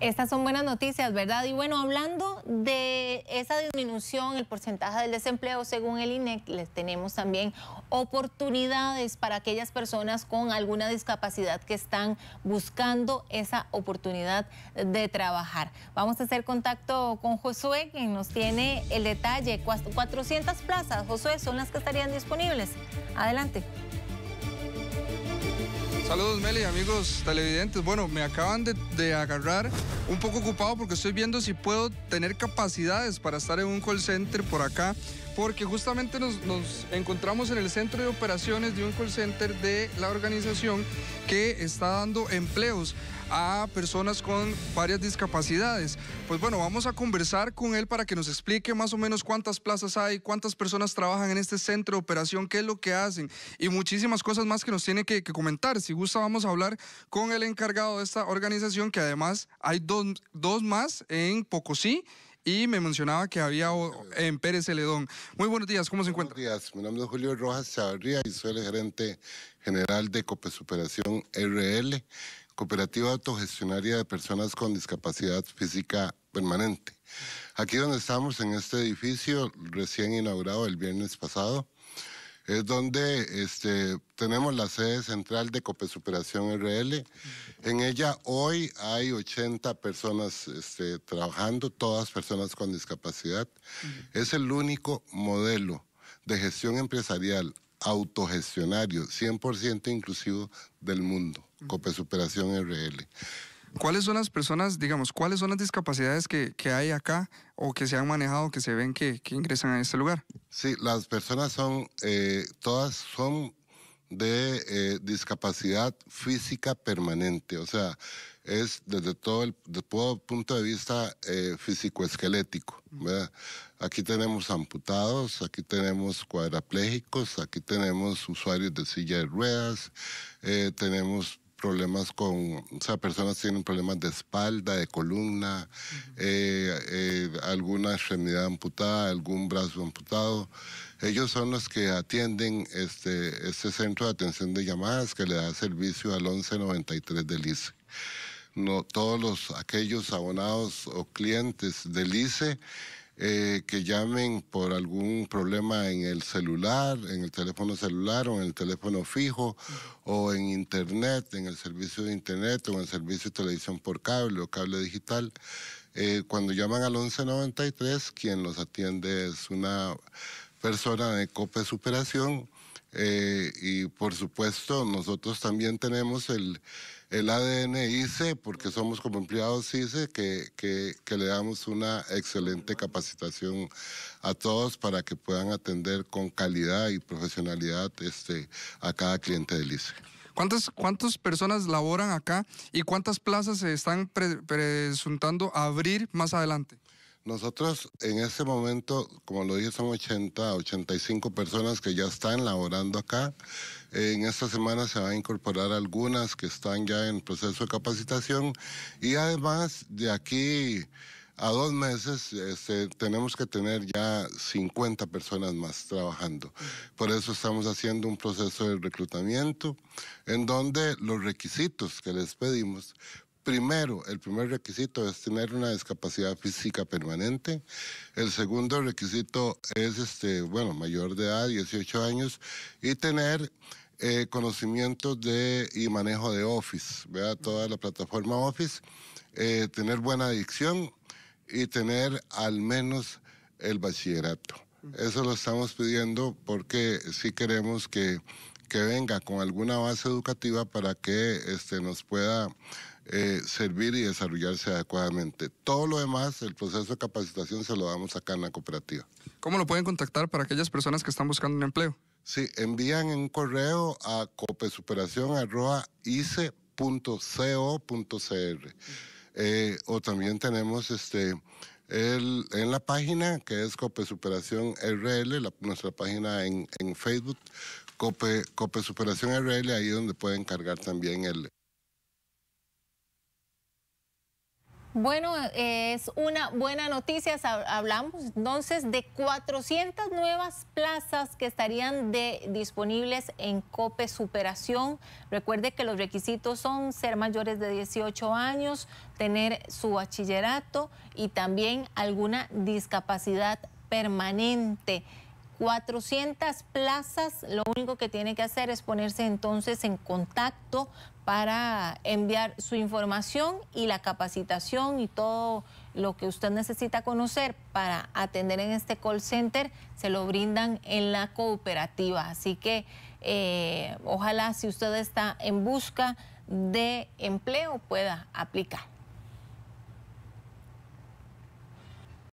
Estas son buenas noticias, ¿verdad? Y bueno, hablando de esa disminución, el porcentaje del desempleo según el INEC, les tenemos también oportunidades para aquellas personas con alguna discapacidad que están buscando esa oportunidad de trabajar. Vamos a hacer contacto con Josué, quien nos tiene el detalle. 400 plazas, Josué, son las que estarían disponibles. Adelante. Saludos Meli, amigos televidentes. Bueno, me acaban de, agarrar un poco ocupado porque estoy viendo si puedo tener capacidades para estar en un call center por acá, porque justamente nos, encontramos en el centro de operaciones de un call center de la organización que está dando empleos a personas con varias discapacidades. Pues bueno, vamos a conversar con él para que nos explique más o menos cuántas plazas hay, cuántas personas trabajan en este centro de operación, qué es lo que hacen y muchísimas cosas más que nos tiene que, comentar. Si gusta, vamos a hablar con el encargado de esta organización, que además hay dos, dos más en Pocosí y me mencionaba que había en Pérez Celedón. Muy buenos días, ¿cómo se encuentra? Buenos días, mi nombre es Julio Rojas Chavarría y soy el gerente general de Cope Superación RL cooperativa autogestionaria de personas con discapacidad física permanente. Aquí donde estamos, en este edificio recién inaugurado el viernes pasado, es donde este, tenemos la sede central de Superación RL. En ella hoy hay 80 personas este, trabajando, todas personas con discapacidad. Es el único modelo de gestión empresarial autogestionario, 100% inclusivo del mundo, Cope Superación RL. ¿Cuáles son las personas, digamos, cuáles son las discapacidades que, hay acá o que se han manejado, que se ven que, ingresan a este lugar? Sí, las personas son, eh, todas son de eh, discapacidad física permanente, o sea, es desde todo el punto de vista eh, físico-esquelético. Aquí tenemos amputados, aquí tenemos cuadraplégicos, aquí tenemos usuarios de silla de ruedas, eh, tenemos problemas con, o sea, personas tienen problemas de espalda, de columna, alguna extremidad amputada, algún brazo amputado. Ellos son los que atienden este, este centro de atención de llamadas que le da servicio al 1193 del ICE. No, todos los, aquellos abonados o clientes del ICE eh, que llamen por algún problema en el celular, en el teléfono celular o en el teléfono fijo o en internet, en el servicio de internet o en el servicio de televisión por cable o cable digital. Eh, cuando llaman al 1193, quien los atiende es una persona de COPE Superación. Eh, y por supuesto, nosotros también tenemos el, el ADN ICE, porque somos como empleados ICE, que, que, le damos una excelente capacitación a todos para que puedan atender con calidad y profesionalidad este, a cada cliente del ICE. ¿Cuántas, ¿Cuántas personas laboran acá y cuántas plazas se están presuntando abrir más adelante? Nosotros en este momento, como lo dije, son 80, 85 personas que ya están laborando acá. En esta semana se van a incorporar algunas que están ya en proceso de capacitación y además de aquí a dos meses este, tenemos que tener ya 50 personas más trabajando. Por eso estamos haciendo un proceso de reclutamiento en donde los requisitos que les pedimos Primero, el primer requisito es tener una discapacidad física permanente. El segundo requisito es, este, bueno, mayor de edad, 18 años, y tener eh, conocimientos de y manejo de Office, vea toda la plataforma Office, eh, tener buena adicción y tener al menos el bachillerato. Eso lo estamos pidiendo porque sí queremos que, que venga con alguna base educativa para que este, nos pueda eh, servir y desarrollarse adecuadamente. Todo lo demás, el proceso de capacitación se lo damos acá en la cooperativa. ¿Cómo lo pueden contactar para aquellas personas que están buscando un empleo? Sí, envían un correo a copesuperación.ice.co.cr. Eh, o también tenemos este el, en la página que es Copesuperación RL, nuestra página en, en Facebook, Cope, Copesuperación RL, ahí donde pueden cargar también el, Bueno, es una buena noticia. Hablamos entonces de 400 nuevas plazas que estarían disponibles en COPE Superación. Recuerde que los requisitos son ser mayores de 18 años, tener su bachillerato y también alguna discapacidad permanente. 400 plazas, lo único que tiene que hacer es ponerse entonces en contacto para enviar su información y la capacitación y todo lo que usted necesita conocer para atender en este call center se lo brindan en la cooperativa. Así que eh, ojalá si usted está en busca de empleo pueda aplicar.